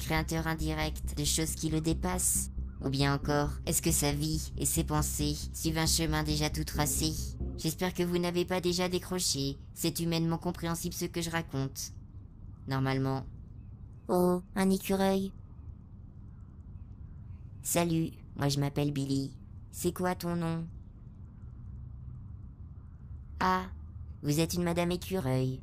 créateur indirect de choses qui le dépassent Ou bien encore, est-ce que sa vie et ses pensées suivent un chemin déjà tout tracé? J'espère que vous n'avez pas déjà décroché. C'est humainement compréhensible ce que je raconte. Normalement. Oh, un écureuil. Salut, moi je m'appelle Billy. C'est quoi ton nom? Ah, vous êtes une madame écureuil.